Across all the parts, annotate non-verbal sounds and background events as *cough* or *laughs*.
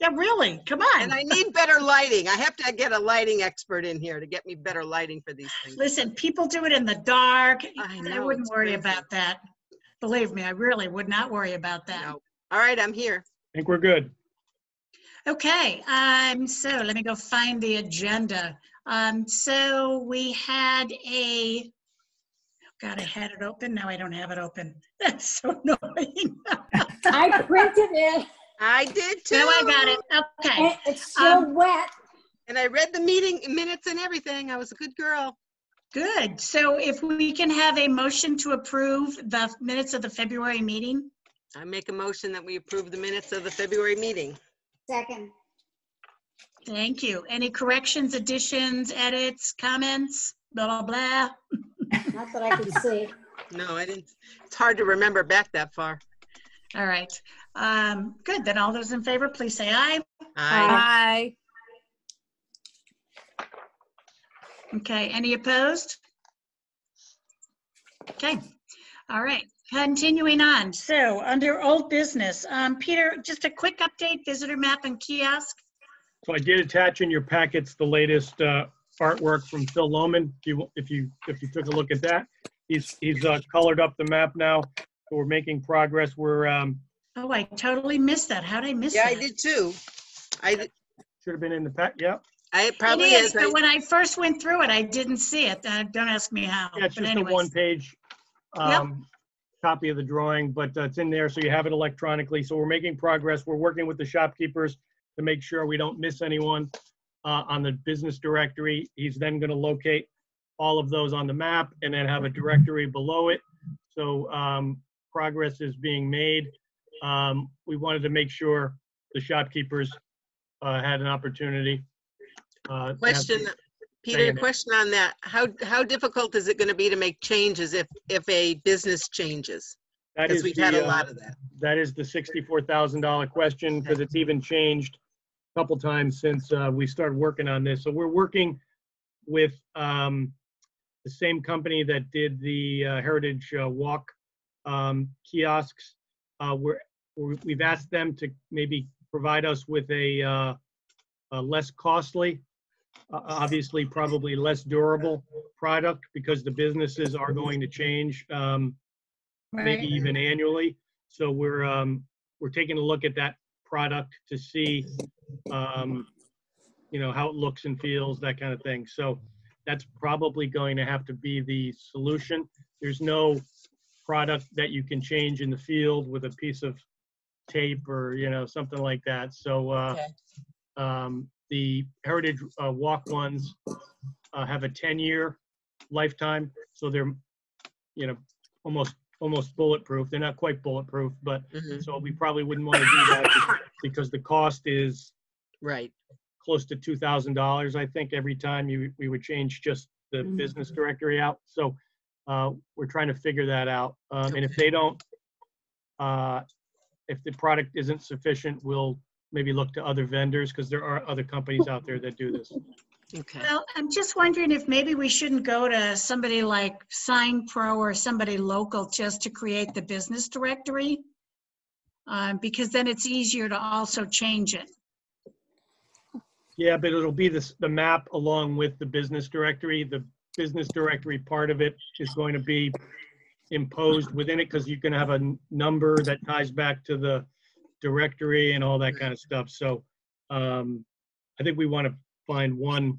Yeah, really, come on. And I need better lighting. I have to get a lighting expert in here to get me better lighting for these things. Listen, people do it in the dark. I I wouldn't worry crazy. about that. Believe me, I really would not worry about that. No. All right, I'm here. I think we're good. Okay, um, so let me go find the agenda. Um, so we had a, God, I had it open, now I don't have it open. *laughs* That's so annoying. I printed it. I did too. Now I got it, okay. and It's still um, wet. And I read the meeting minutes and everything. I was a good girl. Good, so if we can have a motion to approve the minutes of the February meeting? I make a motion that we approve the minutes of the February meeting. Second. Thank you. Any corrections, additions, edits, comments, blah, blah, blah? *laughs* Not that I can see. No, I didn't. It's hard to remember back that far. All right, um, good, then all those in favor, please say aye. I, Aye. Okay, any opposed? Okay, all right, continuing on. So, under old business, um, Peter, just a quick update, visitor map and kiosk. So I did attach in your packets the latest uh, artwork from Phil Loman. If you, if you, if you took a look at that, he's, he's uh, colored up the map now. So We're making progress. We're, um, Oh, I totally missed that. How'd I miss it? yeah, that? I did too. I, did- should have been in the pack, yeah. I it It probably is, is. I- but when I first went through it, I didn't see it. Uh, Don't ask me how. Yeah, it's but just a anyways. one-page Yep. um, copy of the drawing, but uh, it's in there, so you have it electronically. So we're making progress. We're working with the shopkeepers to make sure we don't miss anyone uh, on the business directory. He's then going to locate all of those on the map and then have a directory below it. So um, progress is being made. Um, We wanted to make sure the shopkeepers uh, had an opportunity. uh, to have- Question, Peter, saying it. question on that. How, how difficult is it going to be to make changes if, if a business changes? That Because is we've had the, a uh, lot of that. That is the sixty-four thousand dollar question, because it's even changed a couple times since uh, we started working on this. So we're working with um, the same company that did the uh, Heritage uh, Walk um, kiosks. Uh, We're, we're- we've asked them to maybe provide us with a uh, a less costly, uh, obviously probably less durable product, because the businesses are going to change. um, maybe Right. even annually. So we're, um, we're taking a look at that product to see, um, you know, how it looks and feels, that kind of thing. So that's probably going to have to be the solution. There's no product that you can change in the field with a piece of tape or, you know, something like that. So, uh, Okay. um, the Heritage uh, Walk ones uh, have a 10-year lifetime, so they're, you know, almost, almost bulletproof. They're not quite bulletproof, but, Mhm. so we probably wouldn't want to do that because the cost is Right. close to $2,000, I think, every time you, we would change just the Mhm. business directory out. So uh, we're trying to figure that out. Um, And if they don't, uh, if the product isn't sufficient, we'll maybe look to other vendors because there are other companies out there that do this. Okay. Well, I'm just wondering if maybe we shouldn't go to somebody like Sign Pro or somebody local just to create the business directory. Um, because then it's easier to also change it. Yeah, but it'll be this, the map along with the business directory. The business directory part of it is going to be imposed within it because you can have a n- number that ties back to the directory and all that kind of stuff. So um, I think we want to find one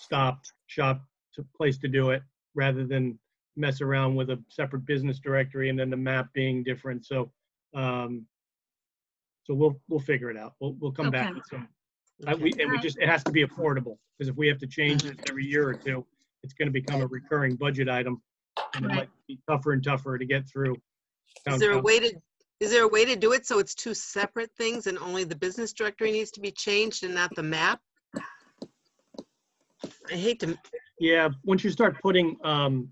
stop shop to place to do it rather than mess around with a separate business directory and then the map being different. So um, so we'll, we'll figure it out. We'll, we'll come back Okay. with some I, we, and we just, it has to be affordable, because if we have to change this every year or two, it's gonna become a recurring budget item. And it Right. might be tougher and tougher to get through. Is there a way to, is there a way to do it so it's two separate things and only the business directory needs to be changed and not the map? I hate to, Yeah, once you start putting, um,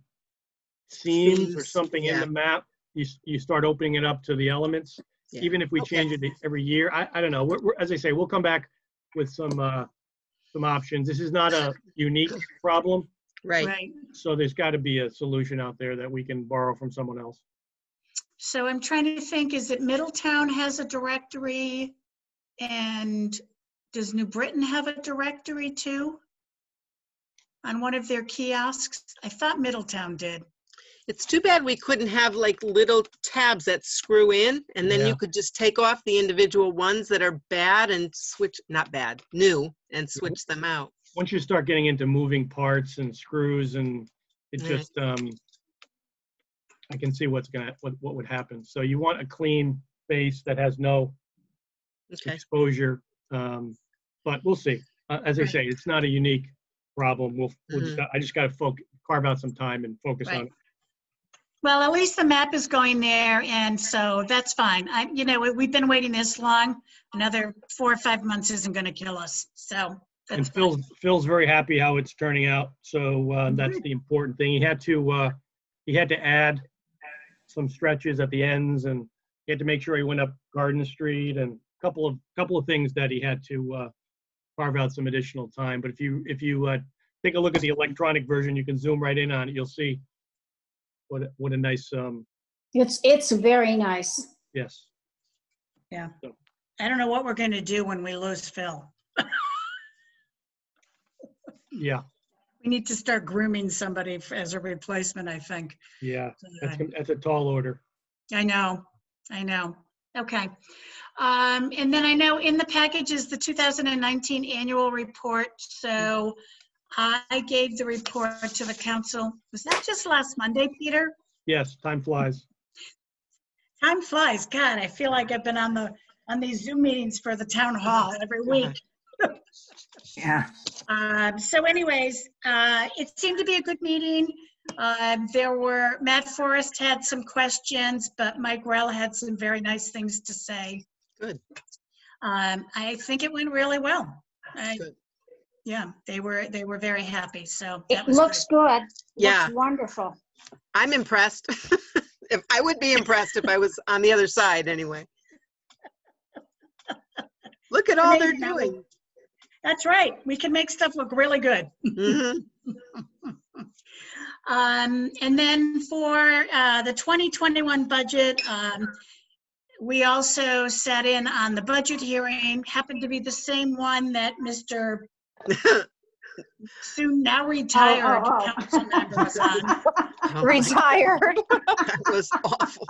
scenes or something in yeah. the map, you, s- you start opening it up to the elements. Yeah. Even if we Okay. change it every year, I, I don't know. We're, we're, as I say, we'll come back with some, uh, some options. This is not a *laughs* unique problem, right. Right. so there's gotta be a solution out there that we can borrow from someone else. So I'm trying to think, is it Middletown has a directory? And does New Britain have a directory too? On one of their kiosks? I thought Middletown did. It's too bad we couldn't have like little tabs that screw in and then Yeah. you could just take off the individual ones that are bad and switch, not bad, new, and switch them out. Once you start getting into moving parts and screws and it Right. just, um, I can see what's gonna, what, what would happen. So you want a clean base that has no Okay, exposure. Um, but we'll see. Uh, as I Right. say, it's not a unique problem. We'll, we'll just, Mhm. got- I just gotta focus, carve out some time and focus on Right. it. Well, at least the map is going there, and so that's fine. I, you know, we- we've been waiting this long. Another four or five months isn't gonna kill us, so And that's Phil's. Phil's very happy how it's turning out. So, uh, that's the important thing. He had to, uh, he had to add some stretches at the ends and he had to make sure he went up Garden Street and a couple of, couple of things that he had to, uh, carve out some additional time. But if you, if you, uh, take a look at the electronic version, you can zoom right in on it. You'll see what, a- what a nice, um, It's, it's very nice. yes. Yeah. I don't know what we're gonna do when we lose Phil. Yeah, We need to start grooming somebody f- as a replacement, I think. yeah. That's, Uh, that's a tall order. I know, I know. Okay. Um, and then I know in the package is the 2019 annual report. So I gave the report to the council. Was that just last Monday, Peter? Yes, time flies. Time flies. God, I feel like I've been on the, on these Zoom meetings for the town hall every *laughs* week. *laughs* Yeah. Um, so anyways, uh, it seemed to be a good meeting. Um, there were, Matt Forrest had some questions, but Mike Rell had some very nice things to say. Good. Um, I think it went really well. I, Good. yeah, they were, they were very happy, so. It that was looks good. good. Yeah. Looks wonderful. I'm impressed. *laughs* If, I would be impressed if I was on the other side anyway. Look at all they're Amazing how we- doing. That's right. We can make stuff look really good. Mhm. *laughs* Um, and then for, uh, the 2021 budget, um, we also sat in on the budget hearing, happened to be the same one that Mr. *laughs* soon now retired oh, oh. council member was on. Oh, Retired. *laughs* That was awful.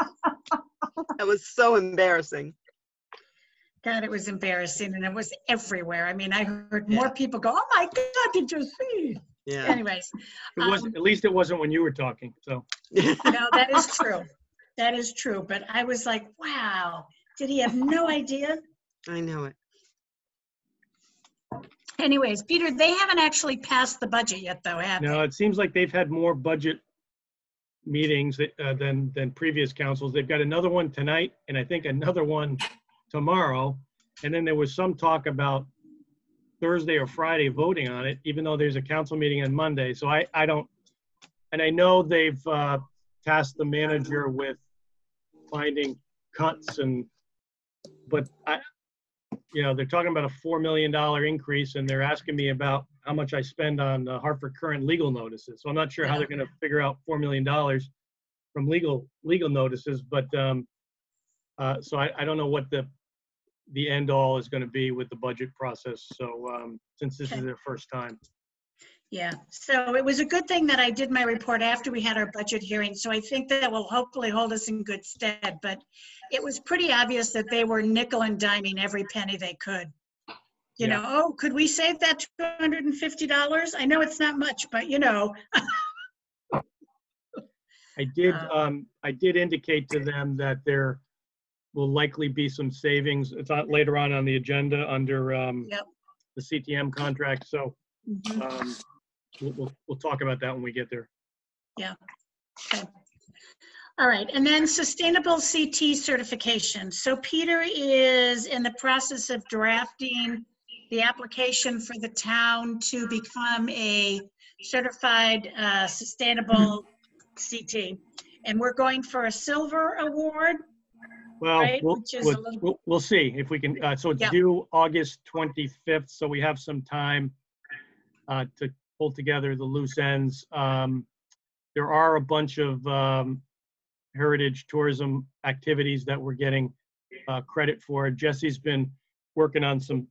That was so embarrassing. God, it was embarrassing and it was everywhere. I mean, I heard more people go, oh my God, did you see? Yeah. Anyways, It wasn't, at least it wasn't when you were talking, so. no, that is *laughs* true. That is true. But I was like, wow, did he have no idea? I know it. Anyways, Peter, they haven't actually passed the budget yet though, have they? No, it seems like they've had more budget meetings uh, than, than previous councils. They've got another one tonight and I think another one tomorrow. And then there was some talk about Thursday or Friday voting on it, even though there's a council meeting on Monday. So I, I don't, and I know they've uh, tasked the manager with finding cuts and, but I, you know, they're talking about a $4 million increase and they're asking me about how much I spend on uh, Hartford Courant legal notices. So I'm not sure how they're gonna figure out $4 million from legal, legal notices, but, um, uh, so I, I don't know what the, the end all is gonna be with the budget process. So, um, since this is their first time. Yeah, so it was a good thing that I did my report after we had our budget hearing, so I think that will hopefully hold us in good stead, but it was pretty obvious that they were nickel and diming every penny they could. You know, oh, could we save that $250? I know it's not much, but you know, I did, *laughs* Uh, um, I did indicate to them that there will likely be some savings. It's on, later on on the agenda under, um, Yep. the CTM contract. So, mhm, um, we'll, we'll, we'll talk about that when we get there. okay. All right, and then sustainable CT certification. So Peter is in the process of drafting the application for the town to become a certified uh, sustainable CT. And we're going for a silver award. Well, Right, we'll, which is a we'll, little- we'll, we'll see if we can, uh, so it's Yeah. due August 25th, so we have some time uh, to pull together the loose ends. Um, there are a bunch of, um, heritage tourism activities that we're getting, uh, credit for. Jesse's been working on some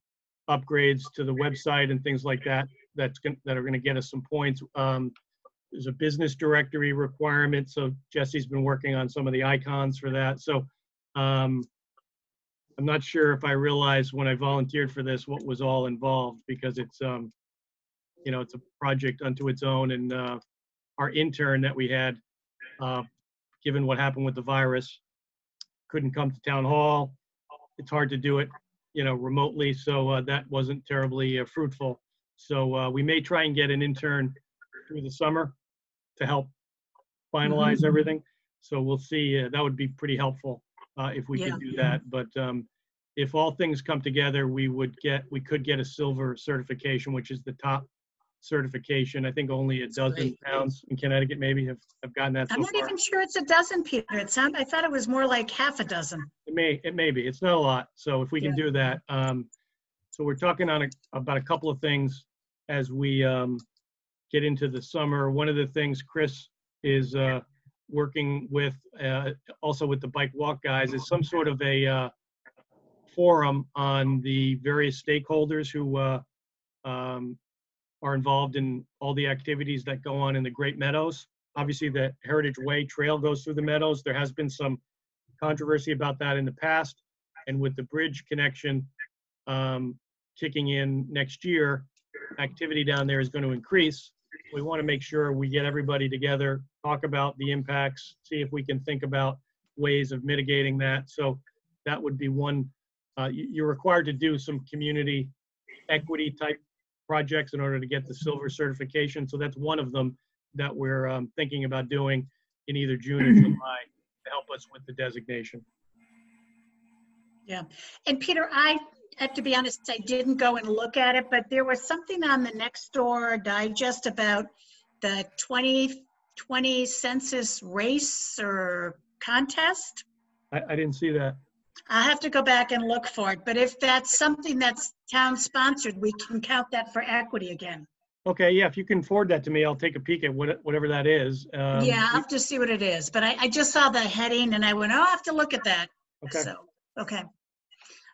upgrades to the website and things like that, that's, gon- that are gonna get us some points. Um, There's a business directory requirement, so Jesse's been working on some of the icons for that, so um, I'm not sure if I realized when I volunteered for this what was all involved, because it's, um, you know, it's a project unto its own, and uh, our intern that we had, uh, given what happened with the virus, couldn't come to town hall. It's hard to do it, you know, remotely, so uh, that wasn't terribly uh, fruitful. So uh, we may try and get an intern through the summer to help finalize everything. So we'll see. uh, That would be pretty helpful uh, if we Yeah. could do that. But um, if all things come together, we would get, we could get a silver certification, which is the top certification. I think only a dozen great. towns in Connecticut maybe have, have gotten that I'm so not far. even sure it's a dozen, Peter. It sounded, I thought it was more like half a dozen. It may, it may be. It's not a lot. So if we can do that. um, So we're talking on a, about a couple of things as we um, get into the summer. One of the things Chris is uh, working with, uh, also with the bike walk guys, is some sort of a uh, forum on the various stakeholders who uh, um, are involved in all the activities that go on in the Great Meadows. Obviously, the Heritage Way Trail goes through the meadows. There has been some controversy about that in the past. And with the bridge connection um, kicking in next year, activity down there is going to increase. We want to make sure we get everybody together, talk about the impacts, see if we can think about ways of mitigating that. So that would be one. Uh, you- You're required to do some community equity type projects in order to get the silver certification. So that's one of them that we're um, thinking about doing in either June or *clears throat* July to help us with the designation. Yeah. And Peter, I have to be honest, I didn't go and look at it, but there was something on the Nextdoor digest about the 2020 census race or contest. I, I didn't see that. I'll have to go back and look for it, but if that's something that's town-sponsored, we can count that for equity again. Okay, yeah, if you can forward that to me, I'll take a peek at what, whatever that is. Um, Yeah, I'll have to see what it is, but I, I just saw the heading and I went, oh, I'll have to look at that. Okay, So, okay.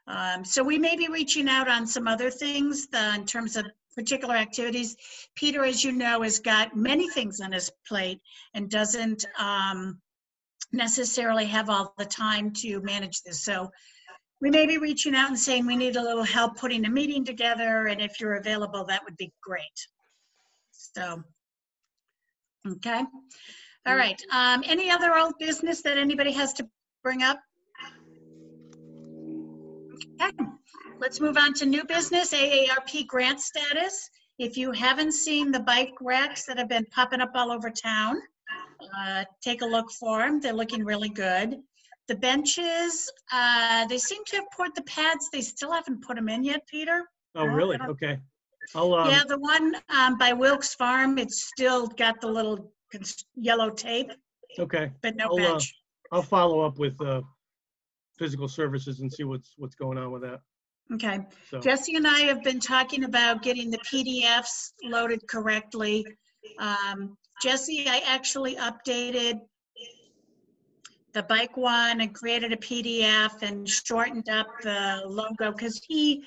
Um, so we may be reaching out on some other things uh, in terms of particular activities. Peter, as you know, has got many things on his plate and doesn't um, necessarily have all the time to manage this. So we may be reaching out and saying we need a little help putting a meeting together, and if you're available, that would be great. So, okay. All right. Um, any other old business that anybody has to bring up? Okay, let's move on to new business, AARP grant status. If you haven't seen the bike racks that have been popping up all over town, uh, take a look for them. They're looking really good. The benches, uh, they seem to have poured the pads. They still haven't put them in yet, Peter. oh, really? Okay. I'll, um, Yeah, the one um, by Wilkes Farm, it's still got the little yellow tape, okay, but no I'll, uh, bench. I'll follow up with, uh, physical services and see what's, what's going on with that, Okay. so. Jesse and I have been talking about getting the PDFs loaded correctly. Um, Jesse, I actually updated the bike one and created a PDF and shortened up the logo because he,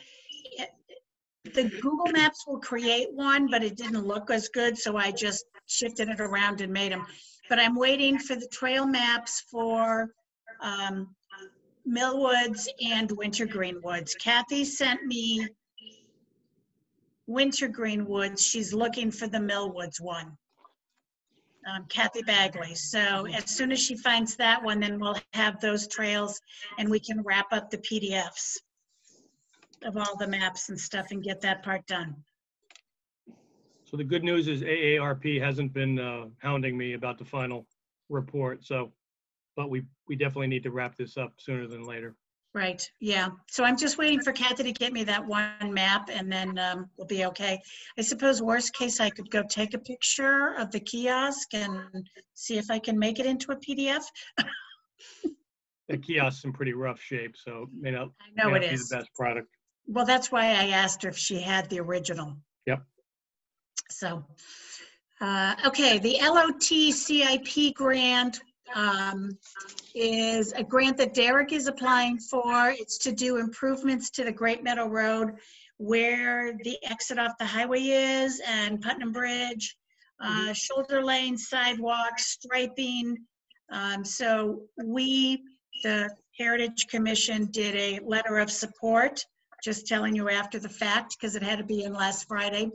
the Google Maps will create one, but it didn't look as good, so I just shifted it around and made them. But I'm waiting for the trail maps for um, Millwoods and Wintergreen Woods. Kathy sent me Wintergreen Woods. She's looking for the Millwoods one. Um, Kathy Bagley. So as soon as she finds that one, then we'll have those trails and we can wrap up the PDFs of all the maps and stuff and get that part done. So the good news is AARP hasn't been, uh, hounding me about the final report, so, but we, we definitely need to wrap this up sooner than later. Right, yeah. So I'm just waiting for Kathy to get me that one map and then um, we'll be okay. I suppose worst case, I could go take a picture of the kiosk and see if I can make it into a PDF. The kiosk's in pretty rough shape, so may not, I know may it not be is. the best product. Well, that's why I asked her if she had the original. Yep. So, uh, okay, the LOTCIP grant, um, is a grant that Derek is applying for. It's to do improvements to the Great Meadow Road where the exit off the highway is and Putnam Bridge, uh, shoulder lane, sidewalks, striping. Um, So we, the Heritage Commission, did a letter of support, just telling you after the fact, because it had to be in last Friday.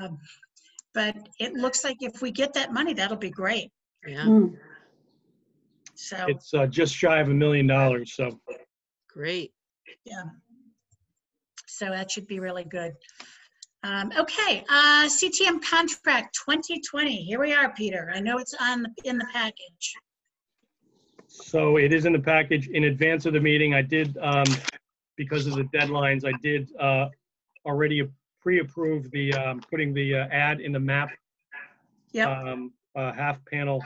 Um, But it looks like if we get that money, that'll be great. Yeah, Mm. So, It's uh, just shy of a million dollars, so. great. yeah. So that should be really good. Um, Okay, uh, CTM contract 2020. Here we are, Peter. I know it's on, the- in the package. So it is in the package. In advance of the meeting, I did, um, because of the deadlines, I did, uh, already pre-approve the, um, putting the uh, ad in the map, Yep, um, uh, half panel.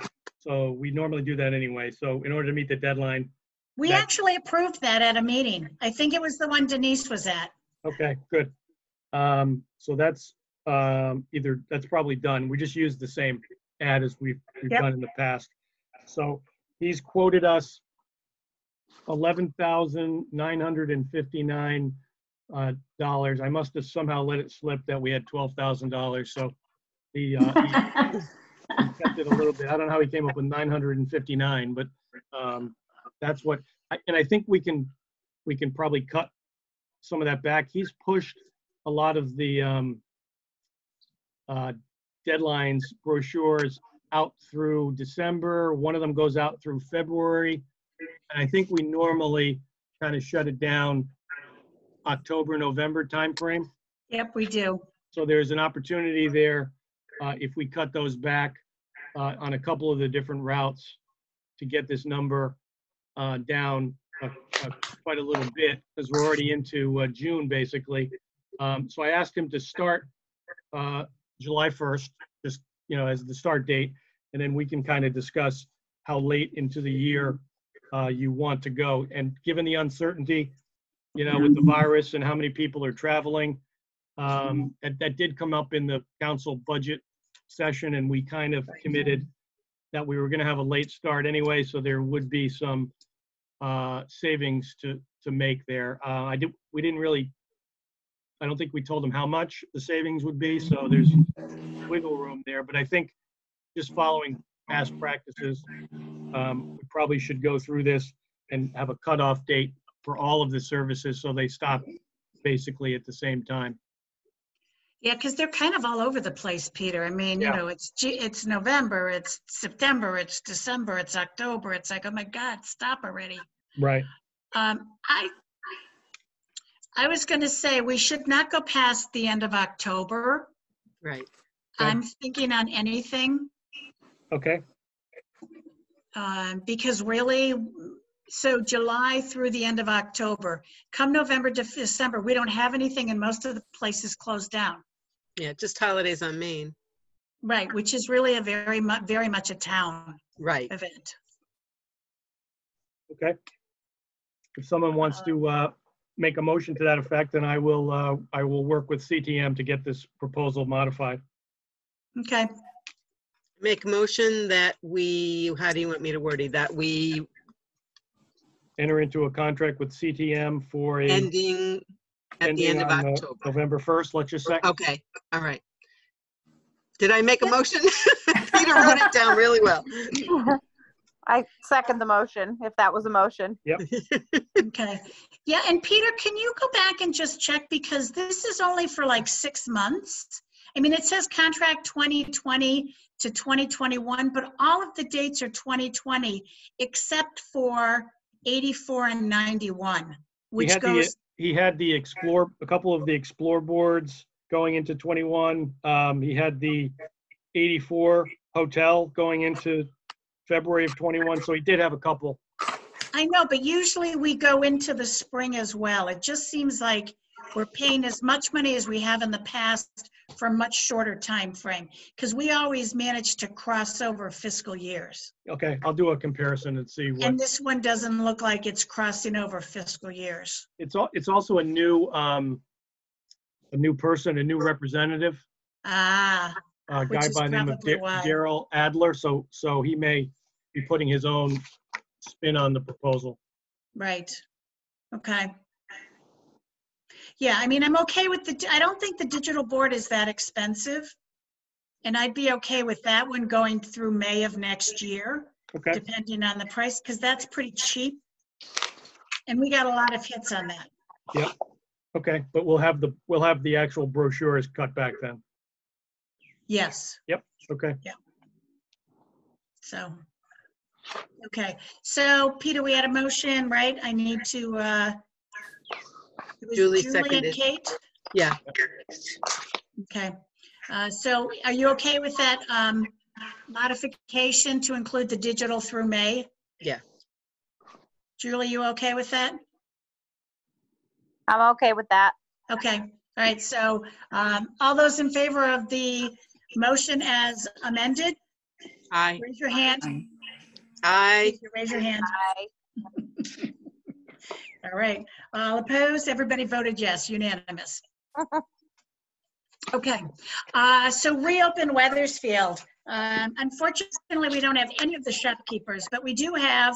So we normally do that anyway. So in order to meet the deadline, we that- actually approved that at a meeting. I think it was the one Denise was at. okay, good. Um, so that's, um, either, that's probably done. We just used the same ad as we've, we've Yep. done in the past. So he's quoted us eleven thousand nine hundred and fifty-nine uh, dollars. I must have somehow let it slip that we had twelve thousand dollars, so the, uh, *laughs* kept it a little bit. I don't know how he came up with nine hundred and fifty-nine, but um, that's what, I- and I think we can, we can probably cut some of that back. He's pushed a lot of the um, uh, deadlines, brochures out through December. One of them goes out through February. And I think we normally kind of shut it down October, November timeframe. Yep, we do. So there's an opportunity there, uh, if we cut those back, uh, on a couple of the different routes to get this number, uh, down, uh, uh, quite a little bit, because we're already into, uh, June, basically. Um, so I asked him to start, July 1st, just, you know, as the start date, and then we can kind of discuss how late into the year, you want to go. And given the uncertainty, you know, with the virus and how many people are traveling, um, that, that did come up in the council budget session and we kind of committed that we were gonna have a late start anyway, so there would be some, uh, savings to, to make there. Uh, I did, we didn't really, I don't think we told them how much the savings would be, so there's wiggle room there, but I think just following past practices, um, we probably should go through this and have a cutoff date for all of the services, so they stop basically at the same time. Yeah, because they're kind of all over the place, Peter. I mean, you know, it's, G- it's November, it's September, it's December, it's October. It's like, oh my God, stop already. Right. Um, I, I was going to say, we should not go past the end of October. Right. Okay. I'm thinking on anything, Okay, um, because really, so July through the end of October. Come November to December, we don't have anything and most of the places closed down. Yeah, just holidays on Main. Right, which is really a very mu, very much a town Right. event. okay. If someone wants to uh, make a motion to that effect, then I will, uh, I will work with CTM to get this proposal modified. Okay, Make motion that we, how do you want me to word it? That we Enter into a contract with CTM for a. ending at the end ending of on, uh, October. November 1st, let's just say. Okay, all right. Did I make a motion? *laughs* Peter wrote it down really well. *laughs* I second the motion, if that was a motion. Yep. *laughs* Okay. Yeah, and Peter, can you go back and just check because this is only for like six months? I mean, it says contract 2020 to 2021, but all of the dates are 2020 except for 84 and 91, He which had the, goes, he had the Explore, a couple of the Explore boards going into 21. Um, He had the 84 hotel going into February of 21, so he did have a couple. I know, but usually we go into the spring as well. It just seems like we're paying as much money as we have in the past for a much shorter time frame because we always manage to cross over fiscal years. Okay, I'll do a comparison and see what. And this one doesn't look like it's crossing over fiscal years. It's al, it's also a new, um, a new person, a new representative, Ah, a Which guy is by the name of probably Da- why. Daryl Adler, so, so he may be putting his own spin on the proposal. Right. Okay. Yeah, I mean, I'm okay with the, I don't think the digital board is that expensive. And I'd be okay with that one going through May of next year, Okay, depending on the price, because that's pretty cheap. And we got a lot of hits on that. Yep. Okay, but we'll have the, we'll have the actual brochures cut back then. Yes, Yep. Okay, Yeah. so. Okay, so Peter, we had a motion, right? I need to, uh. It was Julie and seconded. Kate? Yeah, Okay, uh, so are you okay with that um, modification to include the digital through May? Yeah. Julie, you okay with that? I'm okay with that. Okay, all right, so um, all those in favor of the motion as amended, aye, raise your hand. aye, Raise your hand. Aye. *laughs* All right, all opposed, everybody voted yes, unanimous. Okay, uh, so reopen Wethersfield. Um, Unfortunately, we don't have any of the shopkeepers, but we do have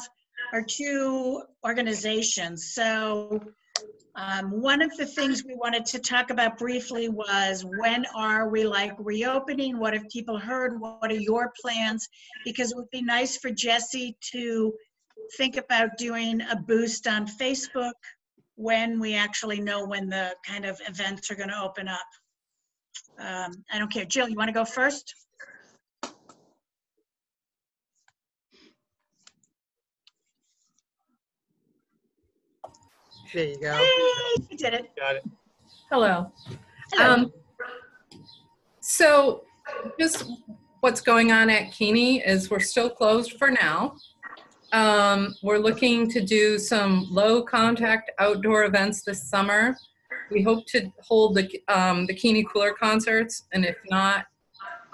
our two organizations. So um, one of the things we wanted to talk about briefly was when are we like reopening? What have people heard? What are your plans? Because it would be nice for Jesse to think about doing a boost on Facebook when we actually know when the kind of events are going to open up. Um, I don't care. Jill, you want to go first? there you go. Yay, you did it. got it. Hello. Hello. Um, so just what's going on at Keeney is we're still closed for now. Um, we're looking to do some low contact outdoor events this summer. We hope to hold the, um, the Keeney Cooler concerts and if not,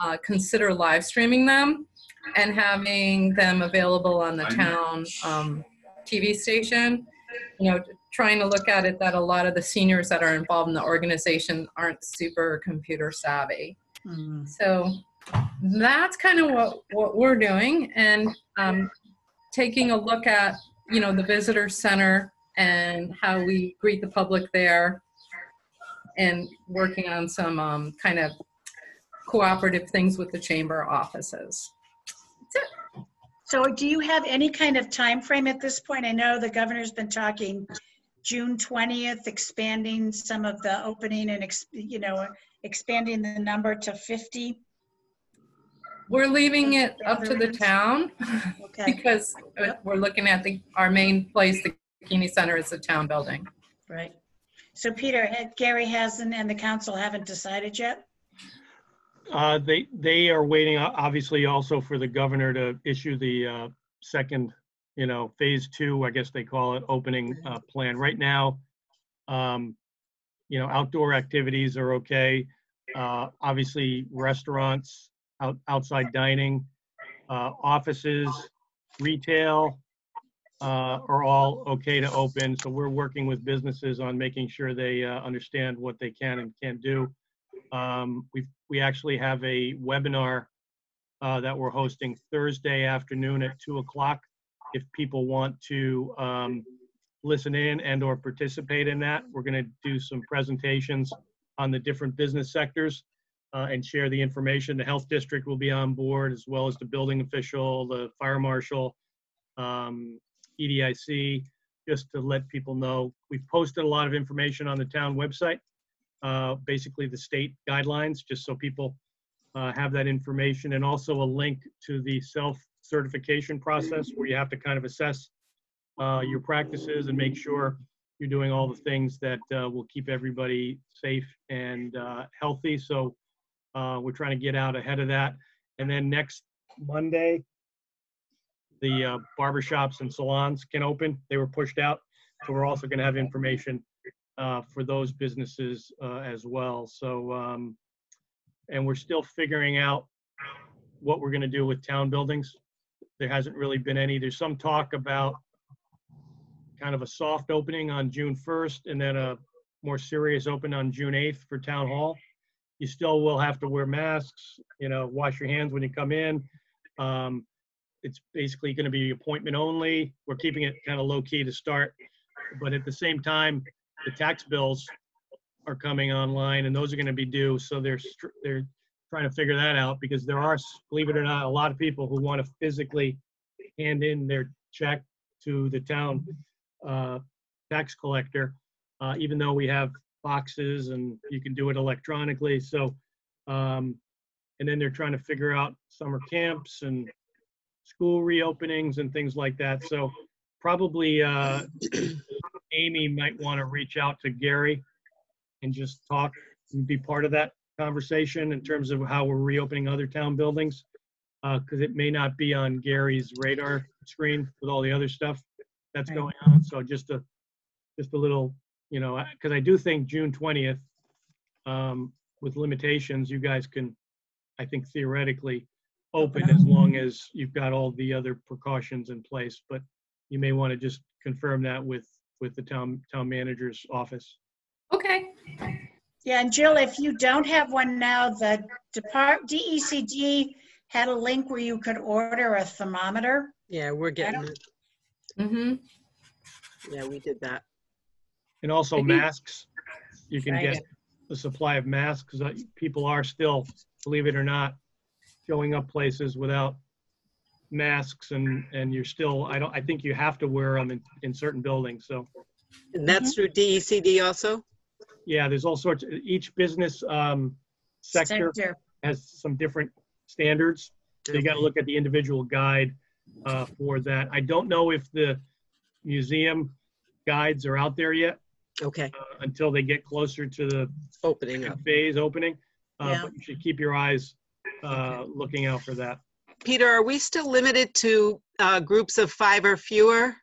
uh, consider live streaming them and having them available on the town, um, TV station. You know, trying to look at it that a lot of the seniors that are involved in the organization aren't super computer savvy. Hmm. So that's kind of what, what we're doing and um, taking a look at, you know, the visitor center and how we greet the public there and working on some um, kind of cooperative things with the chamber offices. So do you have any kind of time frame at this point? I know the governor's been talking June 20th, expanding some of the opening and, you know, expanding the number to 50. We're leaving it up to the town Okay, because uh, we're looking at the, our main place, the Keeney Center is the town building. right. So Peter, ha- Gary hasn't and the council haven't decided yet? Uh, they, they are waiting, o- obviously, also for the governor to issue the, uh, second, you know, phase two, I guess they call it, opening, uh, plan. Right now, um, you know, outdoor activities are okay. Uh, obviously, restaurants, out, outside dining, uh, offices, retail, uh, are all okay to open. So we're working with businesses on making sure they, uh, understand what they can and can't do. Um, we we actually have a webinar uh, that we're hosting Thursday afternoon at two o'clock. If people want to um, listen in and or participate in that, we're going to do some presentations on the different business sectors uh, and share the information. The health district will be on board as well as the building official, the fire marshal, um, EDIC, just to let people know. We've posted a lot of information on the town website uh, basically the state guidelines, just so people uh, have that information, and also a link to the self-certification process where you have to kind of assess uh, your practices and make sure you're doing all the things that uh, will keep everybody safe and uh, healthy. So uh, we're trying to get out ahead of that. And then next Monday, the uh, barbershops and salons can open. They were pushed out. So we're also going to have information uh, for those businesses uh, as well. So, um, and we're still figuring out what we're going to do with town buildings. There hasn't really been any. There's some talk about kind of a soft opening on June 1st and then a more serious open on June 8th for town hall. You still will have to wear masks, you know, wash your hands when you come in. Um, it's basically going to be appointment only. We're keeping it kind of low key to start. But at the same time, the tax bills are coming online and those are going to be due. So they're, they're trying to figure that out because there are, believe it or not, a lot of people who want to physically hand in their check to the town uh, tax collector, uh, even though we have boxes and you can do it electronically. So, um, and then they're trying to figure out summer camps and school reopenings and things like that. So probably uh, *clears throat* Amy might want to reach out to Gary and just talk and be part of that conversation in terms of how we're reopening other town buildings. Because it may not be on Gary's radar screen with all the other stuff that's going on. So just a, just a little, you know, because I do think June 20th, um, with limitations, you guys can, I think theoretically, open as long as you've got all the other precautions in place. But you may want to just confirm that with, with the town, town manager's office. Okay, Yeah, and Jill, if you don't have one now, the Depart, DECD had a link where you could order a thermometer. Yeah, we're getting don't- it. mm-hmm, Yeah, we did that. And also Maybe- masks. You can Right. get a supply of masks because people are still, believe it or not, showing up places without masks and, and you're still, I don't, I think you have to wear them in, in certain buildings. So, And that's through DECD also? yeah, there's all sorts, each business um, sector has some different standards. So you got to look at the individual guide uh, for that. I don't know if the museum guides are out there yet Okay, uh, until they get closer to the opening up. phase opening. Uh, Yeah. But you should keep your eyes uh, looking out for that. Peter, are we still limited to uh, groups of five or fewer?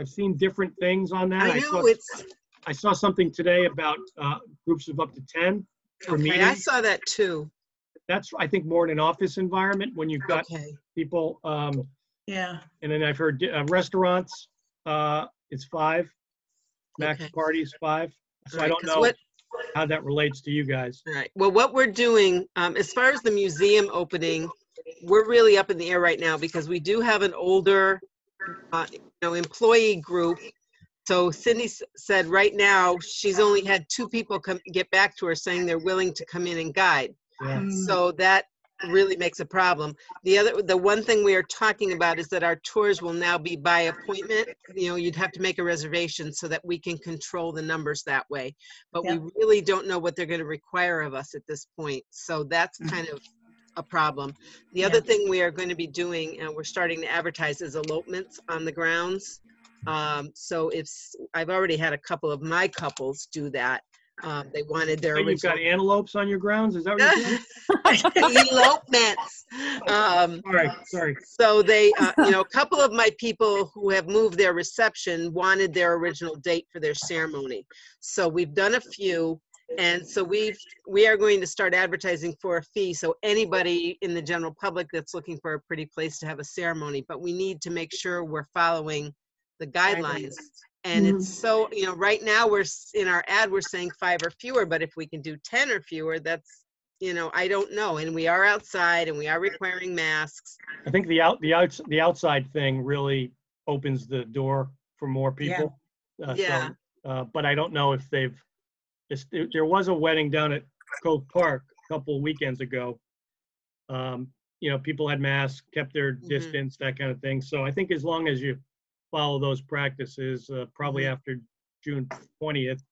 I've seen different things on that. I saw- know it's, I saw something today about uh, groups of up to 10 for okay, I meetings. saw that too. That's, I think, more in an office environment when you've got Okay, people, um, Yeah, and then I've heard uh, restaurants, uh, it's five. Max Okay. parties, five. So I don't 'cause know what- how that relates to you guys. all right. Well, what we're doing, um, as far as the museum opening, we're really up in the air right now because we do have an older, uh, you know, employee group. So Cindy s- said right now, she's only had two people come, get back to her saying they're willing to come in and guide. Yeah. So that really makes a problem. The other, the one thing we are talking about is that our tours will now be by appointment. You know, you'd have to make a reservation so that we can control the numbers that way. But we really don't know what they're going to require of us at this point. So that's Mhm. kind of a problem. The other thing we are going to be doing, and we're starting to advertise, is elopements on the grounds. Um, so if, I've already had a couple of my couples do that. Um, they wanted their So You've got antelopes on your grounds, is that what you're saying? *laughs* *laughs* elopements. Um, All right, sorry. so they, uh, you know, a couple of my people who have moved their reception wanted their original date for their ceremony. So we've done a few. And so we've, we are going to start advertising for a fee. So anybody in the general public that's looking for a pretty place to have a ceremony, but we need to make sure we're following the guidelines. And it's so, you know, right now we're, in our ad, we're saying five or fewer, but if we can do 10 or fewer, that's, you know, I don't know. And we are outside and we are requiring masks. I think the out, the outs, the outside thing really opens the door for more Yeah. people. Uh, so, Yeah. Uh, but I don't know if they've, it's- there there was a wedding down at Cove Park a couple of weekends ago. Um, You know, people had masks, kept their Mhm. distance, that kind of thing. So I think as long as you follow those practices, uh, probably Mhm. after June 20th,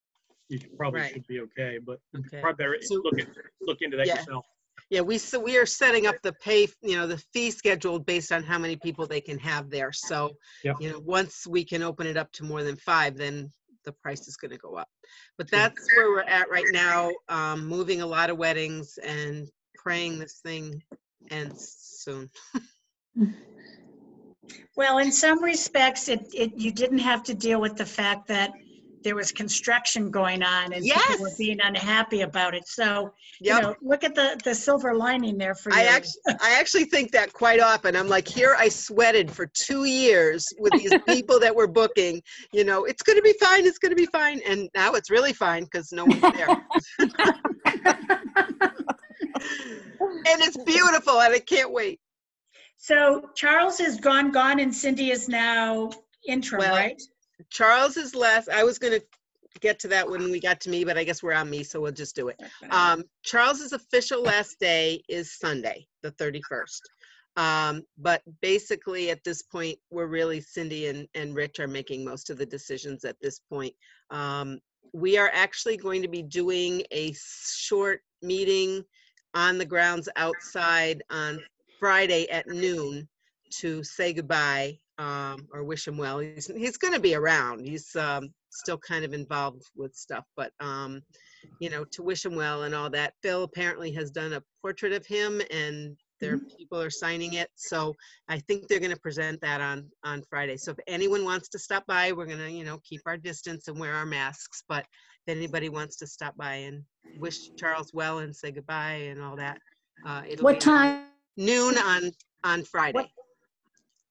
you should- probably Right. should be okay, but Okay. probably So- look at, look into that Yeah. yourself. Yeah, we, so we are setting up the pay, you know, the fee schedule based on how many people they can have there. So, Yep. you know, once we can open it up to more than five, then the price is gonna go up. But Sure. that's where we're at right now, um, moving a lot of weddings and praying this thing ends soon. *laughs* well, in some respects, it, it, you didn't have to deal with the fact that there was construction going on and people were being unhappy about it. So, you know, look at the, the silver lining there for you. I actually, I actually think that quite often. I'm like, here I sweated for two years with these *laughs* people that were booking. You know, it's going to be fine. It's going to be fine. And now it's really fine because no one's there. *laughs* *laughs* and it's beautiful, and I can't wait. So Charles is gone, gone, and Cindy is now interim, Well, right? Charles is last, I was gonna get to that when we got to me, but I guess we're on me, so we'll just do it. Um, Charles's official last day is Sunday, the 31st. Um, but basically at this point, we're really Cindy and, and Rich are making most of the decisions at this point. Um, we are actually going to be doing a short meeting on the grounds outside on Friday at noon to say goodbye, um, or wish him well. He's, he's gonna be around. He's, um, still kind of involved with stuff, but, um, you know, to wish him well and all that. Phil apparently has done a portrait of him and their people are signing it. So I think they're gonna present that on, on Friday. So if anyone wants to stop by, we're gonna, you know, keep our distance and wear our masks. But if anybody wants to stop by and wish Charles well and say goodbye and all that. uh, it'll What be time? Noon hmm. on, on Friday.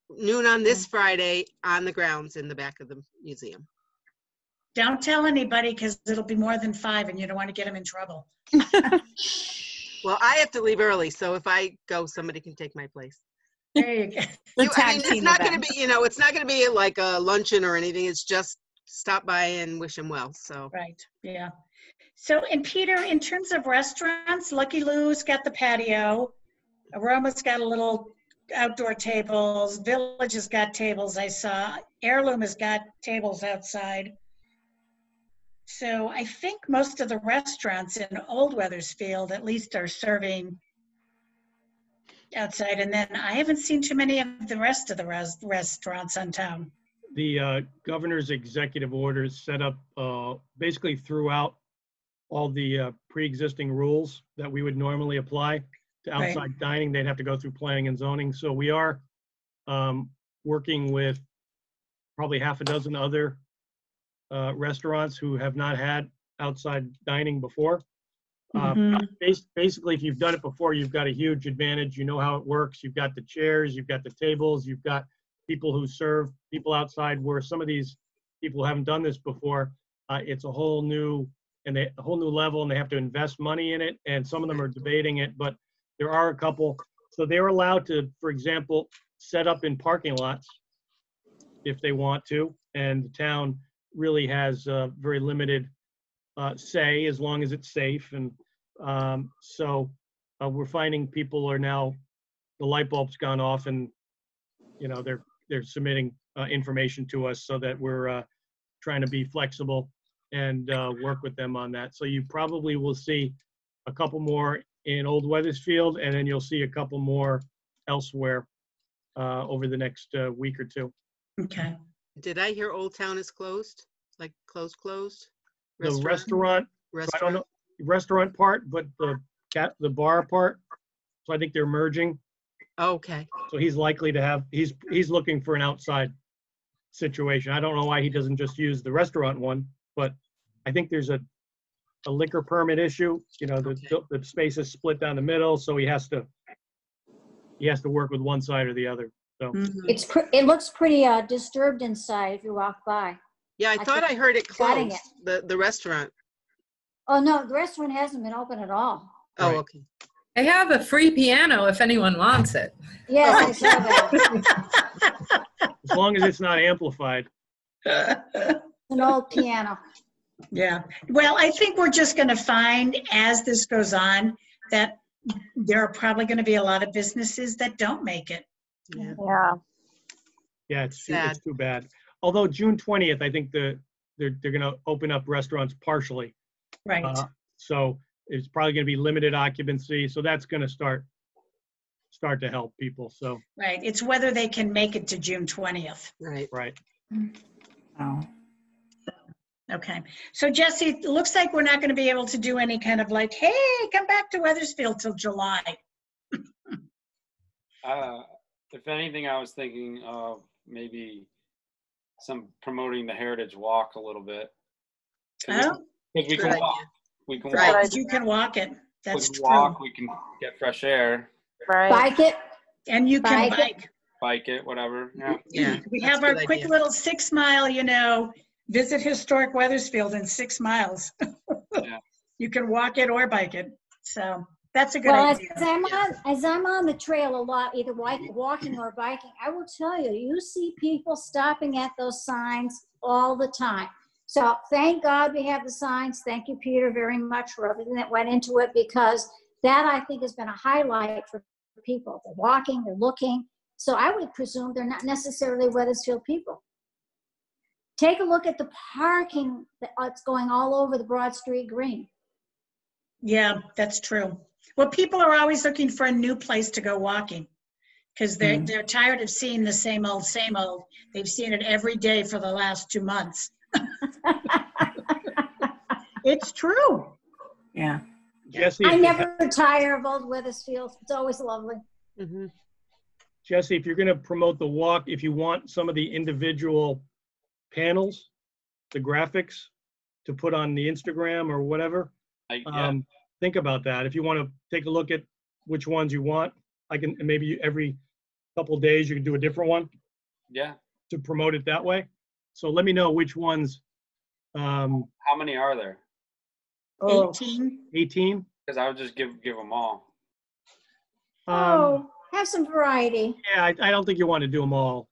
Noon on this hmm. Friday on the grounds in the back of the museum. Don't tell anybody because it'll be more than five and you don't want to get them in trouble. *laughs* Well, I have to leave early, so if I go, somebody can take my place. There you go. You- I mean, it's not gonna be, you know, it's not gonna be like a luncheon or anything. It's just stop by and wish him well, so. Right, yeah. So, and Peter, in terms of restaurants, Lucky Lou's got the patio. Aroma's got a little outdoor tables. Village has got tables, I saw. Heirloom has got tables outside. So I think most of the restaurants in Old Wethersfield at least are serving outside. And then I haven't seen too many of the rest of the res- restaurants on town. The uh, governor's executive orders set up uh, basically throughout all the uh, pre-existing rules that we would normally apply to Right. outside dining. They'd have to go through planning and zoning. So we are um, working with probably half a dozen other uh, restaurants who have not had outside dining before. Uh, Mhm. bas- Basically, if you've done it before, you've got a huge advantage. You know how it works. You've got the chairs, you've got the tables, you've got people who serve people outside where some of these people haven't done this before, uh, it's a whole new, and they, a whole new level and they have to invest money in it. And some of them are debating it, but there are a couple. So they're allowed to, for example, set up in parking lots if they want to. And the town really has uh, very limited uh, say as long as it's safe. And um, so uh, we're finding people are now, the light bulb's gone off and, you know, they're, they're submitting uh, information to us so that we're uh, trying to be flexible and work with them on that. So you probably will see a couple more in Old Wethersfield and then you'll see a couple more elsewhere uh, over the next uh, week or two. Okay. Did I hear Old Town is closed? Like closed, closed? The restaurant, I don't Restaurant? know, restaurant part, but the cat, the bar part. So I think they're merging. Okay, So he's likely to have, he's, he's looking for an outside situation. I don't know why he doesn't just use the restaurant one, but I think there's a, a liquor permit issue, you know, the, Okay. the space is split down the middle, so he has to, he has to work with one side or the other. Mhm. It's, pre- it looks pretty uh, disturbed inside if you walk by. yeah, I I thought think I heard it gutting closed, it. the, the restaurant. Oh, no, the restaurant hasn't been open at all. Oh, Right. okay. I have a free piano if anyone wants it. Yes, I *laughs* saw that. As long as it's not amplified. An old piano. Yeah, well, I think we're just going to find as this goes on that there are probably going to be a lot of businesses that don't make it. Yeah. Yeah. Yeah, it's, too- Sad. it's too bad. Although June 20th, I think the, they're, they're gonna open up restaurants partially. Right. Uh, So it's probably gonna be limited occupancy, so that's gonna start, start to help people, so, Right. It's whether they can make it to June 20th. Right. right. Oh. Okay. So Jesse, it looks like we're not going to be able to do any kind of like, hey, come back to Wethersfield till July. *laughs* Uh, if anything, I was thinking of maybe some promoting the Heritage Walk a little bit. Because Oh, we Good can idea. walk. We can Right. walk. because you can walk it. That's We That's can true. walk. We can get fresh air, Right. Bike it, And you can Bike it. bike. bike it, whatever. Yeah. Yeah. We that's have our quick idea. little six mile, you know, visit historic Wethersfield in six miles. Yeah. *laughs* You can walk it or bike it. So, That's a good Well, as. I'm on, as I'm on the trail a lot, either walking or biking, I will tell you, you see people stopping at those signs all the time. So thank God we have the signs. Thank you, Peter, very much for everything that went into it because that I think has been a highlight for people. They're walking, they're looking. So I would presume they're not necessarily Wethersfield people. Take a look at the parking that's going all over the Broad Street Green. Yeah, that's true. Well, people are always looking for a new place to go walking because they're, Mhm. they're tired of seeing the same old, same old. They've seen it every day for the last two months. *laughs* It's true. Yeah. Jesse, I if you ha- never tire of Old Wethersfield. It's always lovely. Mhm. Jesse, if you're going to promote the walk, if you want some of the individual panels, the graphics to put on the Instagram or whatever, I, yeah, um, think about that. If you want to take a look at which ones you want, I can, maybe every couple days you can do a different one yeah. to promote it that way. So let me know which ones, um, How many are there? oh, 18. 18? Because I would just give give them all. Um, Oh, have some variety. yeah, I, I don't think you want to do them all.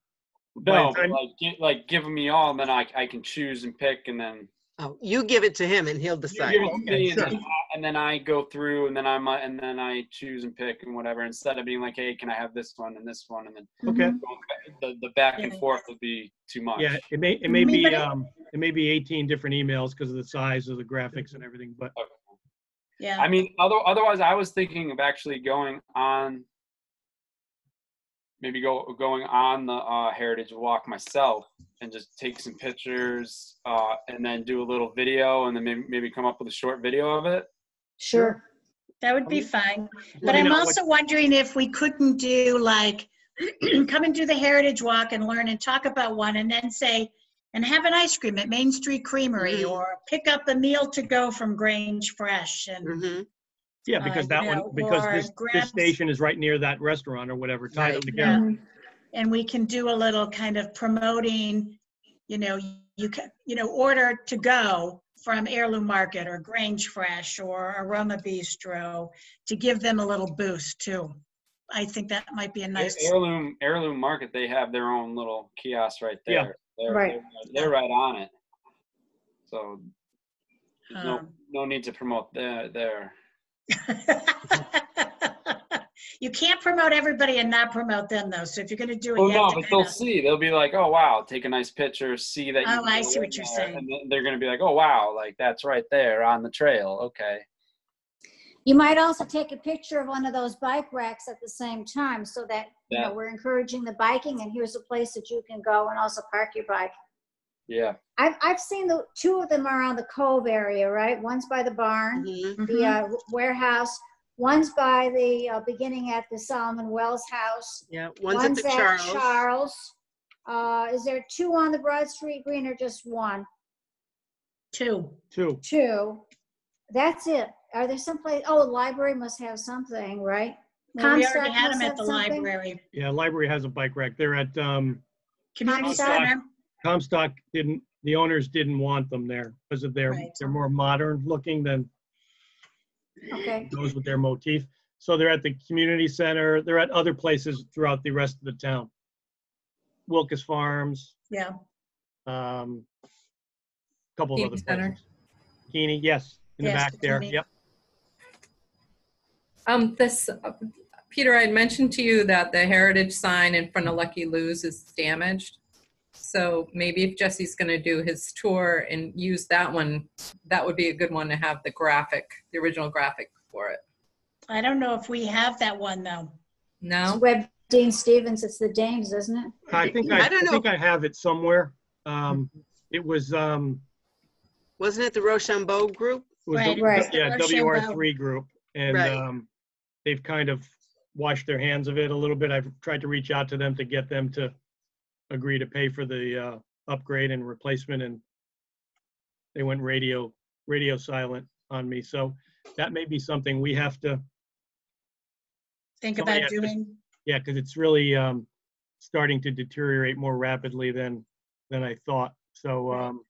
By the No, but time- like gi- like give me all, and then I I can choose and pick, and then Oh, you give it to him and he'll you decide. give it to okay, me, and, then I, and then I go through, and then I might, and then I choose and pick and whatever. Instead of being like, hey, can I have this one and this one, and then Okay, the the back and forth would be too much. yeah, it may, it may be, um, it may be 18 different emails because of the size of the graphics and everything, but Okay. Yeah. I mean, other, otherwise, I was thinking of actually going on, maybe go going on the uh, Heritage Walk myself and just take some pictures uh, and then do a little video and then maybe, maybe come up with a short video of it. Sure. That would be fine. But I'm know what- also wondering if we couldn't do like, *clears throat* come and do the Heritage Walk and learn and talk about one and then say, and have an ice cream at Main Street Creamery Mhm. or pick up a meal to go from Grange Fresh and, Mhm. Yeah, uh, because you that know, one, because or this, grab this s- station is right near that restaurant or whatever, tie them Right, together. And we can do a little kind of promoting, you know, you can, you know, order to go from Heirloom Market or Grange Fresh or Aroma Bistro to give them a little boost too. I think that might be a nice, Heirloom Heirloom Market, they have their own little kiosk right Yeah. there. They're, Right. They're, they're right on it. So there's no um, no need to promote there there. *laughs* you can't promote everybody and not promote them though. So if you're gonna do it, Oh no, but they'll kinda- see. They'll be like, "Oh wow, take a nice picture, see that." Oh, you I see what you're there," saying. And they're gonna be like, "Oh wow, like that's right there on the trail." Okay. You might also take a picture of one of those bike racks at the same time so that, you know, Yeah. we're encouraging the biking and here's a place that you can go and also park your bike. Yeah. I've, I've seen the, two of them around the Cove area, right? One's by the barn, Mhm. Mhm. the uh, warehouse. One's by the, uh, beginning at the Solomon Wells House. Yeah, one's at the Charles. Charles. Uh, is there two on the Broad Street Green or just one? Two. Two. Two. That's it. Are there someplace, oh, the library must have something, right? Well, we already had them at the something? library. Yeah, library has a bike rack. They're at, um, Community Comstock. center. Comstock didn't, the owners didn't want them there because of their, Right. they're more modern looking than Okay, goes with their motif. So they're at the community center. They're at other places throughout the rest of the town. Wilkes Farms, Yeah. um, A couple of Keeney other Center. places. Keeney, yes, in the Yes, back there. Keeney. Yep. Um, this, uh, Peter, I had mentioned to you that the heritage sign in front of Lucky Lou's is damaged. So maybe if Jesse's gonna do his tour and use that one, that would be a good one to have the graphic, the original graphic for it. I don't know if we have that one though. it's No? Web Dean Stevens, it's the Danes, isn't it? I think I, I I don't think I have it somewhere. Um, it was, um, Wasn't it the Rochambeau group? it was Right, the- right. Yeah, Rochambeau. WR3 group. And, Right. um, they've kind of washed their hands of it a little bit. I've tried to reach out to them to get them to agree to pay for the, uh, upgrade and replacement and they went radio, radio silent on me. So that may be something we have to, Think Somebody about has to- doing, yeah, because it's really, um, starting to deteriorate more rapidly than, than I thought. So, um,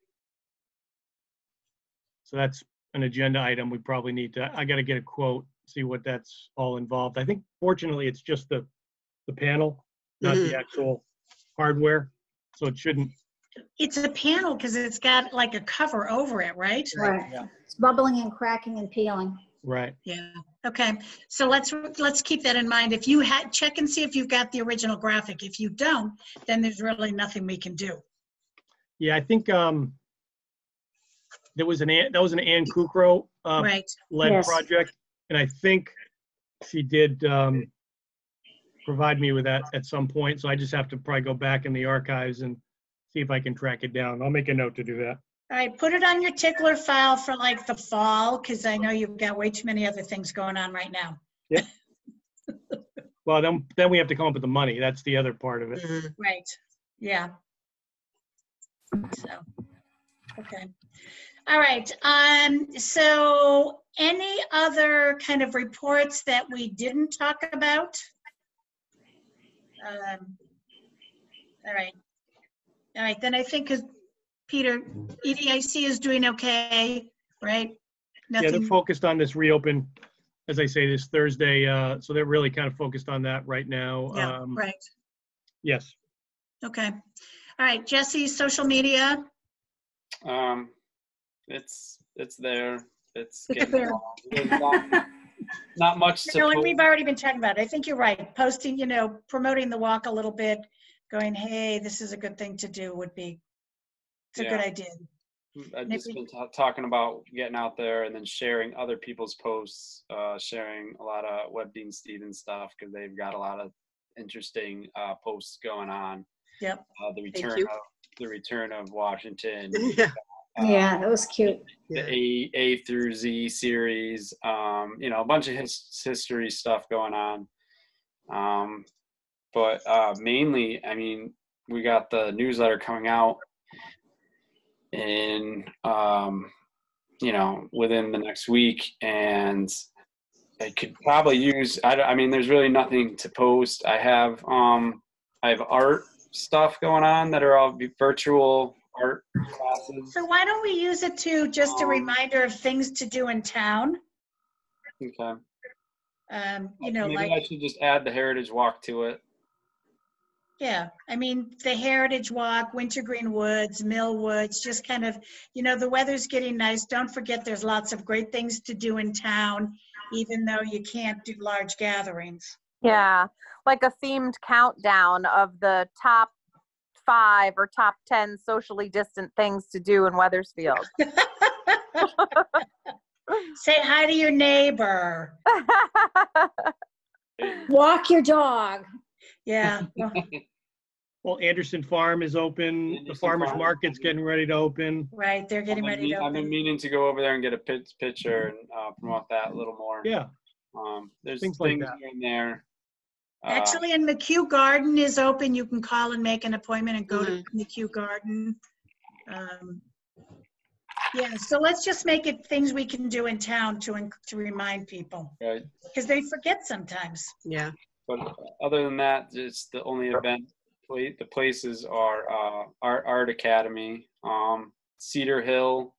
so that's an agenda item we probably need to, I gotta get a quote see what that's all involved. I think fortunately, it's just the, the panel, not the actual hardware. So it shouldn't, It's a panel because it's got like a cover over it, right? Right. Yeah. It's bubbling and cracking and peeling. right. Yeah, okay. So let's, let's keep that in mind. If you had, check and see if you've got the original graphic. If you don't, then there's really nothing we can do. Yeah, I think, um, there was an, that was an Ann Kukrow, uh, Right, led Yes. project, and I think she did um, provide me with that at some point. So I just have to probably go back in the archives and see if I can track it down. I'll make a note to do that. all right, put it on your tickler file for like the fall, because I know you've got way too many other things going on right now. Yeah. *laughs* well, then then we have to come up with the money. That's the other part of it. Mhm. Right, yeah. So, okay. All right, um, so any other kind of reports that we didn't talk about? Um, All right. All right, then I think, 'cause Peter, EDIC is doing okay, right? Yeah, they're Nothing, focused on this reopen, as I say, this Thursday. Uh, so they're really kind of focused on that right now. yeah, Um, right, Yes. okay. All right, Jesse, social media? Um, it's it's there. It's It's getting there. along. There's not, not much to No, and post. we've already been talking about it. I think you're right. Posting, you know, promoting the walk a little bit, going, hey, this is a good thing to do would be, it's a good idea. I've Maybe- just been ta- talking about getting out there and then sharing other people's posts, uh, sharing a lot of Webb-Deane-Stevens stuff because they've got a lot of interesting uh, posts going on. Yep. Uh, the Thank return you. of the return of Washington. *laughs* Yeah. Yeah, it was cute. the A A through Z series. Um, you know, a bunch of his, history stuff going on. Um, but uh, mainly, I mean, we got the newsletter coming out in, um, you know, within the next week, and I could probably use. I, I mean, there's really nothing to post. I have um, I have art stuff going on that are all virtual art classes. So why don't we use it to, just a Um, reminder of things to do in town? Okay. Um, you know, Maybe like, I should just add the Heritage Walk to it. yeah, I mean, the Heritage Walk, Wintergreen Woods, Mill Woods, just kind of, you know, the weather's getting nice. Don't forget, there's lots of great things to do in town, even though you can't do large gatherings. Yeah, like a themed countdown of the top five or top 10 socially distant things to do in Wethersfield. *laughs* Say hi to your neighbor. *laughs* Walk your dog. Yeah. *laughs* Well, Anderson Farm is open. The farmer's Farm. market's getting ready to open. Right, they're getting I've ready been, to I've been meaning to go over there and get a pit, picture and uh, promote that a little more. Yeah. Um, there's Things things, like that. in there. Uh, Actually, and McHugh Garden is open. You can call and make an appointment and go to Mm-hmm. McHugh Garden. Um, Yeah, so let's just make it things we can do in town to, en- to remind people, right. because they forget sometimes. Yeah. But other than that, it's the only event. pla- The places are uh, Art Art Academy. Um, Cedar Hill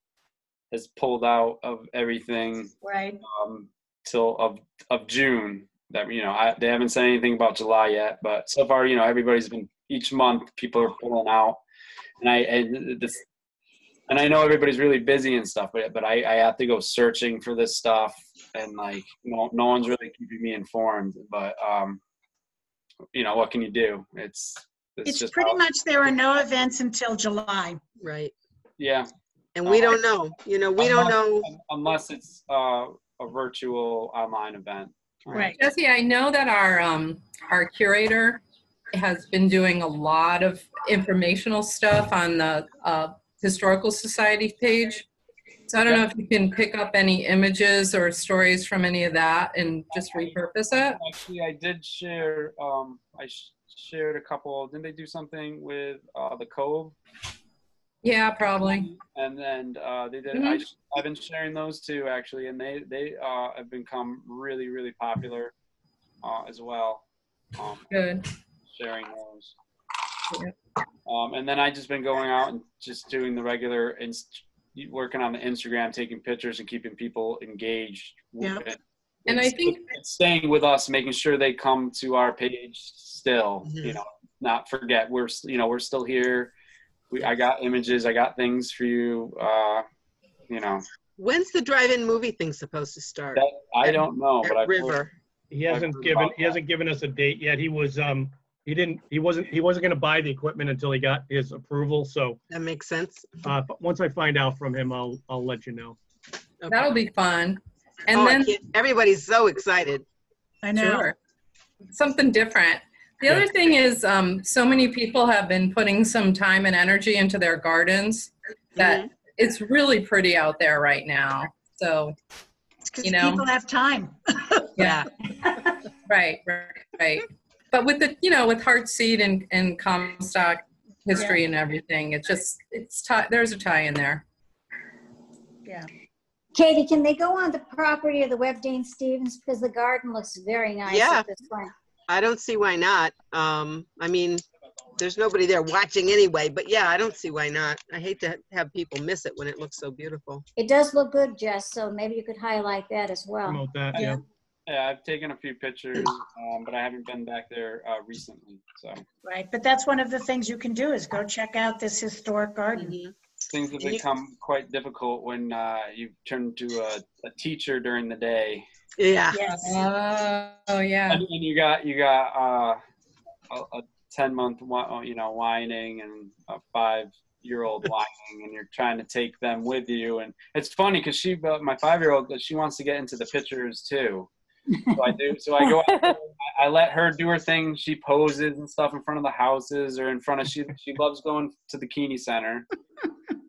has pulled out of everything Right, um, till of of June. That you know, I, they haven't said anything about July yet, but so far, you know, everybody's been each month people are pulling out, and I and this, and I know everybody's really busy and stuff, but but I, I have to go searching for this stuff, and like no no one's really keeping me informed. But um, you know, what can you do? It's it's, it's just pretty how- much, there are no events until July. Right. yeah. And we Uh, don't know, you know, we don't know. unless it's uh, a virtual online event. Right, Jesse, I know that our, um, our curator has been doing a lot of informational stuff on the, uh, Historical Society page. So I don't know if you can pick up any images or stories from any of that and just repurpose it. Actually, I did share. Um, I sh- shared a couple. Didn't they do something with uh, the Cove? Yeah, probably. And then uh, they did. Mhm. I sh- I've been sharing those too actually, and they they uh, have become really really popular uh, as well. Um, Good. sharing those. Um, and then I just been going out and just doing the regular inst- working on the Instagram, taking pictures and keeping people engaged with Yep. it. And I think it's staying with us, making sure they come to our page still, you Mhm. know, not forget we're, you know, we're still here. We, I got images, I got things for you, uh, you know, When's the drive-in movie thing supposed to start? that, I don't know, but At I've heard- River. He hasn't heard given, about he hasn't given us a date yet. He was, um, he didn't, he wasn't, he wasn't gonna buy the equipment until he got his approval, so, That makes sense. uh, but once I find out from him, I'll, I'll let you know. Okay. that'll be fun. And Oh, then, Everybody's so excited. I know. sure, something different. The other thing is, um, so many people have been putting some time and energy into their gardens that it's really pretty out there right now. So, It's You know. people have time. *laughs* yeah, right, right, right. But with the, you know, with Hart Seed and, and Comstock history and everything, it's just, it's, ti- there's a tie in there. Yeah. Katie, can they go on the property of the Webb-Deane-Stevens? Because the garden looks very nice Yeah. at this point. I don't see why not. Um, I mean, there's nobody there watching anyway, but yeah, I don't see why not. I hate to have people miss it when it looks so beautiful. It does look good, Jess, so maybe you could highlight that as well. Promote that, yeah. Yeah, I've taken a few pictures, um, but I haven't been back there, uh, recently, so. Right, but that's one of the things you can do is go check out this historic garden. Mhm. Things have become quite difficult when, uh, you turn to a, a teacher during the day. Yeah. Yes. Oh, yeah. And and you got, you got, uh, a, a ten month, you know, whining and a five year old whining and you're trying to take them with you. And it's funny because she, uh, my five year old, she wants to get into the pictures too. So I do, so I go, out there, *laughs* I I let her do her thing. She poses and stuff in front of the houses or in front of, she, she loves going to the Keeney Center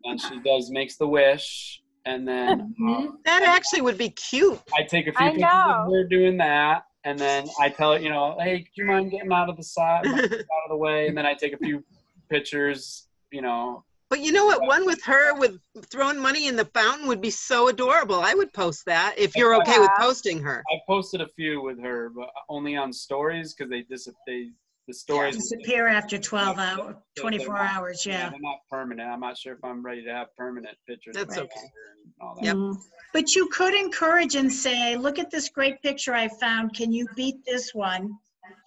and she does, makes the wish. And then, uh, That actually would be cute. I take a few I pictures know. of her doing that, and then I tell her, you know, hey, do you mind getting out of the side, out of the *laughs* way? And then I take a few pictures, you know. But you know what? One with her with throwing money in the fountain would be so adorable. I would post that if you're okay with posting her. I posted a few with her, but only on stories because they dis they the stories Disappear after 12 hours, They're- 24 they're not- hours, yeah. they're not permanent. I'm not sure if I'm ready to have permanent pictures. That's of okay. her and all that. Yep. Mm. But you could encourage and say, look at this great picture I found. Can you beat this one?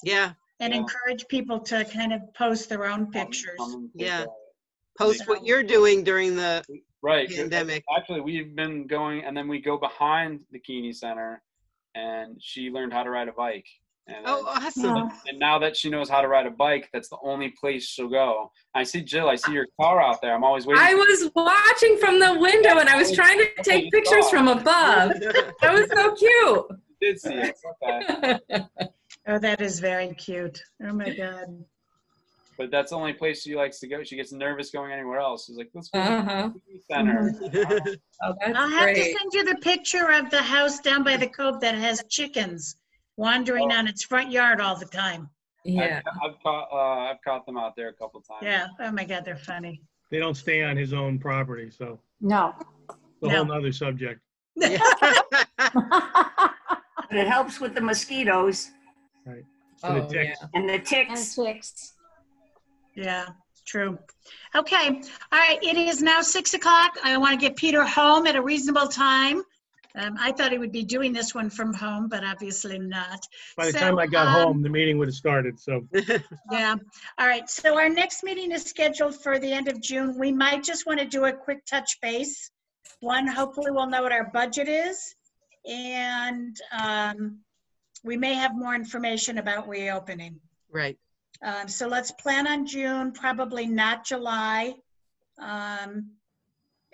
Yeah. And Yeah. encourage people to kind of post their own pictures. come and Yeah. a- Post what you're doing during the Right. 'cause pandemic. Actually, we've been going, and then we go behind the Keeney Center, and she learned how to ride a bike. And Oh, then- awesome. Yeah. And now that she knows how to ride a bike, that's the only place she'll go. I see Jill. I see your car out there. I'm always waiting. I was watching from the window and I was trying to *laughs* take pictures from above. *laughs* That was so cute. did see it. Okay. *laughs* Oh, that is very cute. Oh, my God. But that's the only place she likes to go. She gets nervous going anywhere else. She's like, let's go to Uh-huh. the Center. Oh, I'll that's have to send you the picture of the house down by the cove that has chickens wandering Oh. on its front yard all the time. Yeah. I've, I've caught uh, I've caught them out there a couple times. Yeah. Oh, my God, they're funny. They don't stay on his own property, so No. it's a whole nother subject. But *laughs* it helps with the mosquitoes And Oh, the ticks. yeah. and the And ticks. ticks. Yeah, true. Okay, all right, it is now six o'clock. I want to get Peter home at a reasonable time. Um, I thought he would be doing this one from home, but obviously not. By the So, time I got um, home, the meeting would have started, so. *laughs* Yeah, all right, so our next meeting is scheduled for the end of June. We might just want to do a quick touch base. One, hopefully we'll know what our budget is. And um, we may have more information about reopening. Right. Um, so let's plan on June, probably not July. Um,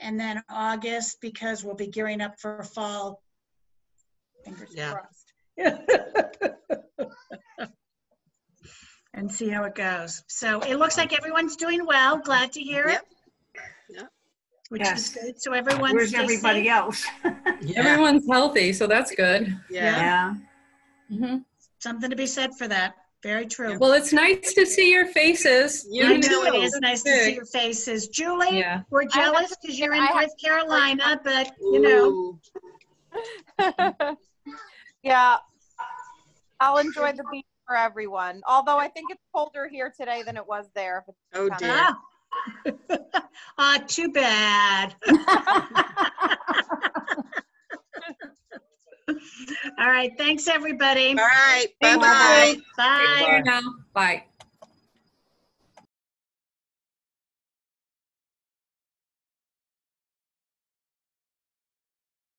and then August, because we'll be gearing up for fall. Fingers Yeah. crossed. *laughs* And see how it goes. So it looks like everyone's doing well. Glad to hear it. Yep. Yep. Which is good. So everyone's. Where's everybody safe. else? Yeah. *laughs* *laughs* Everyone's healthy, so that's good. Yeah. Yeah. Mhm. Something to be said for that. Very true. Well, it's nice to see your faces. You I know it is though- is nice to see your faces. Julie, Yeah. we're jealous because you're in I North Carolina, but you know. *laughs* Yeah. I'll enjoy the beach for everyone. Although I think it's colder here today than it was there. if it's Oh, kind dear. Ah, *laughs* Ah, too bad. *laughs* All right, thanks, everybody. All right, Thank you. bye-bye. Bye. Now. Bye.